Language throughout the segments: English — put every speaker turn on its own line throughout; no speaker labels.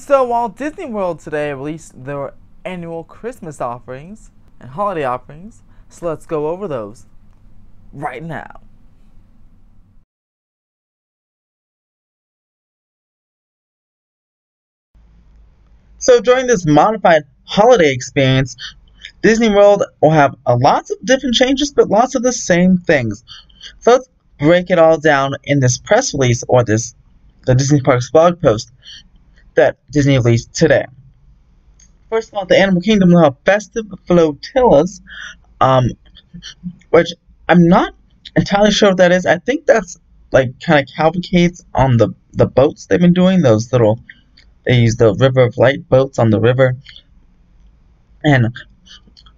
So Walt Disney World today released their annual Christmas offerings and holiday offerings, so let's go over those right now.
So during this modified holiday experience, Disney World will have a lots of different changes, but lots of the same things. So let's break it all down in this press release or this the Disney Parks blog post that Disney released today. First of all, the Animal Kingdom will have festive flotillas, um, which I'm not entirely sure what that is. I think that's like kind of cavalcades on the the boats they've been doing. Those little they use the River of Light boats on the river, and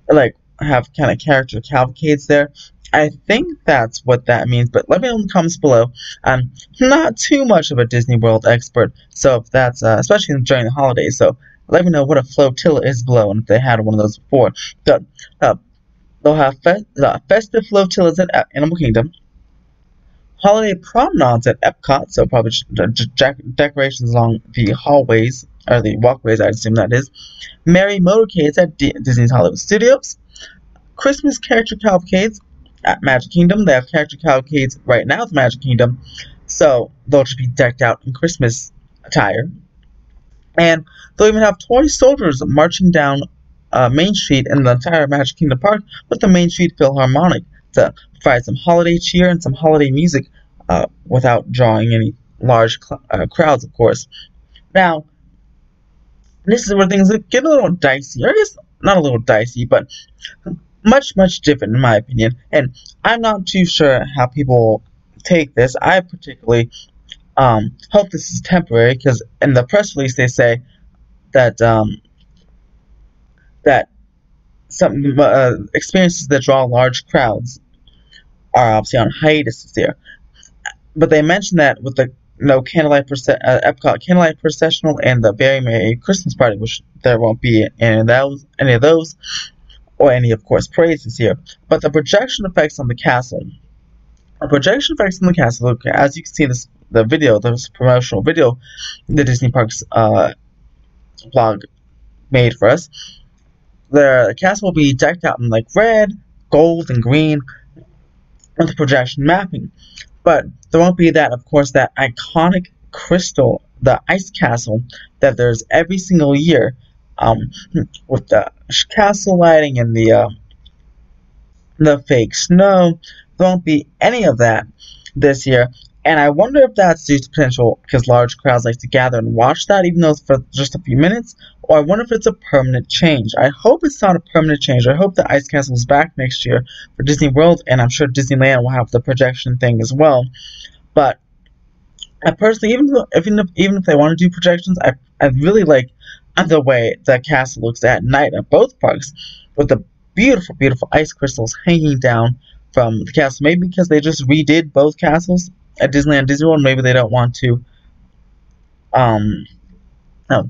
like have kind of character cavalcades there. I think that's what that means, but let me know in the comments below. I'm not too much of a Disney World expert, so if that's, uh, especially during the holidays, so let me know what a flotilla is below and if they had one of those before. But, uh, they'll have fe festive flotillas at Animal Kingdom, holiday promenades at Epcot, so probably decorations along the hallways, or the walkways, I assume that is, merry motorcades at D Disney's Hollywood Studios, Christmas character cavalcades Magic Kingdom. They have character cavalcades right now at Magic Kingdom, so they'll just be decked out in Christmas attire. And they'll even have toy soldiers marching down uh, Main Street in the entire Magic Kingdom Park with the Main Street Philharmonic to provide some holiday cheer and some holiday music uh, without drawing any large uh, crowds, of course. Now, this is where things get a little dicey, I guess not a little dicey, but much, much different in my opinion. And I'm not too sure how people take this. I particularly um, hope this is temporary because in the press release they say that um, that some uh, experiences that draw large crowds are obviously on hiatus this year. But they mentioned that with the you no candlelight proce- uh, Epcot candlelight processional and the Very Merry Christmas party, which there won't be any of those, any of those or any, of course, praises here, but the projection effects on the castle. The projection effects on the castle, as you can see in this, the video, this promotional video the Disney Parks uh, blog made for us, the castle will be decked out in like red, gold, and green with the projection mapping. But there won't be that, of course, that iconic crystal, the ice castle that there's every single year um, with the castle lighting and the uh, the fake snow. There won't be any of that this year. And I wonder if that's due to potential because large crowds like to gather and watch that, even though it's for just a few minutes. Or I wonder if it's a permanent change. I hope it's not a permanent change. I hope the Ice Castle is back next year for Disney World, and I'm sure Disneyland will have the projection thing as well. But I personally, even if even if, even if they want to do projections, I I really like the way the castle looks at night at both parks, with the beautiful, beautiful ice crystals hanging down from the castle. Maybe because they just redid both castles at Disneyland and Disney World, maybe they don't want to um no,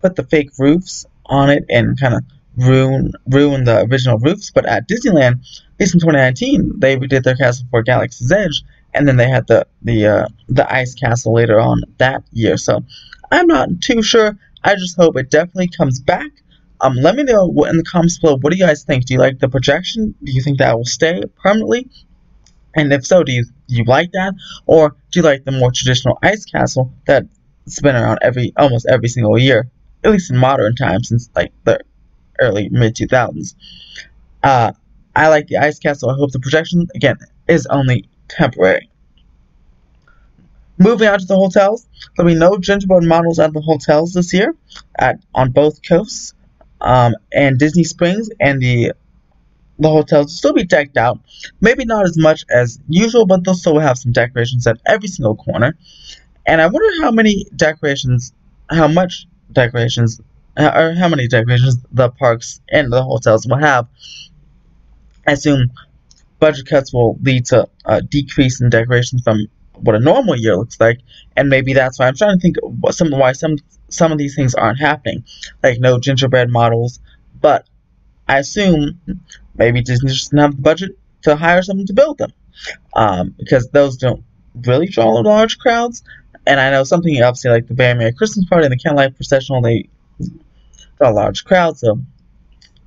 put the fake roofs on it and kind of ruin ruin the original roofs. But at Disneyland, at least in 2019, they redid their castle for Galaxy's Edge, and then they had the the uh, the ice castle later on that year. So I'm not too sure I just hope it definitely comes back. Um, let me know what in the comments below. What do you guys think? Do you like the projection? Do you think that will stay permanently? And if so, do you do you like that, or do you like the more traditional ice castle that's been around every almost every single year, at least in modern times, since like the early mid 2000s? Uh, I like the ice castle. I hope the projection again is only temporary. Moving on to the hotels, there'll be no gingerbread models at the hotels this year, at on both coasts, um, and Disney Springs and the the hotels will still be decked out. Maybe not as much as usual, but they'll still have some decorations at every single corner. And I wonder how many decorations, how much decorations, or how many decorations the parks and the hotels will have. I assume budget cuts will lead to a decrease in decorations from what a normal year looks like, and maybe that's why I'm trying to think some why some some of these things aren't happening, like no gingerbread models. But I assume maybe Disney just doesn't have the budget to hire someone to build them, um, because those don't really draw large crowds. and I know something obviously like the Merry Christmas party and the Candlelight Processional, they draw large crowds so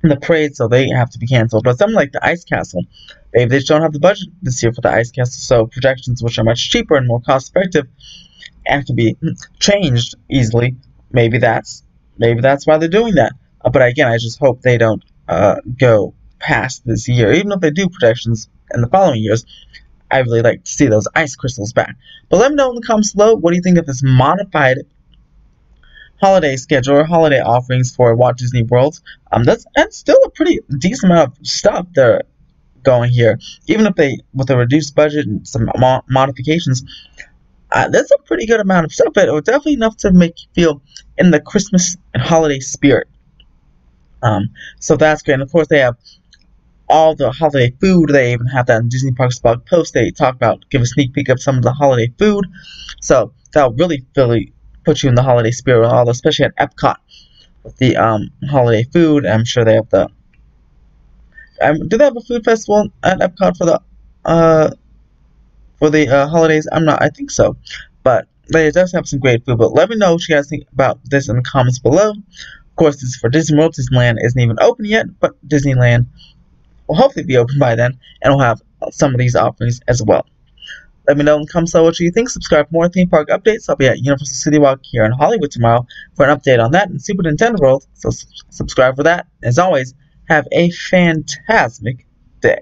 the parade, so they have to be canceled. But something like the Ice Castle, maybe they just don't have the budget this year for the Ice Castle, so projections which are much cheaper and more cost effective and can be changed easily. Maybe that's maybe that's why they're doing that. Uh, but again, I just hope they don't uh, go past this year. Even if they do projections in the following years, I really like to see those ice crystals back. But let me know in the comments below what do you think of this modified holiday schedule or holiday offerings for Walt Disney World. Um, that's that's still a pretty decent amount of stuff they're going here. Even if they with a reduced budget and some mo- modifications, uh, that's a pretty good amount of stuff. But it definitely enough to make you feel in the Christmas and holiday spirit. Um, so that's great. And of course, they have all the holiday food. They even have that in Disney Parks blog post. They talk about give a sneak peek of some of the holiday food. So that'll really, really put you in the holiday spirit, all especially at Epcot with the um, holiday food. I'm sure they have the. Um, do they have a food festival at Epcot for the uh, for the uh, holidays? I'm not. I think so, but they does have some great food. But let me know what you guys think about this in the comments below. Of course, this is for Disney World. Disneyland isn't even open yet, but Disneyland will hopefully be open by then, and we'll have some of these offerings as well. Let me know in the comments below what you think. Subscribe for more theme park updates. I'll be at Universal City Walk here in Hollywood tomorrow for an update on that and Super Nintendo World, so subscribe for that. As always, have a fantastic day.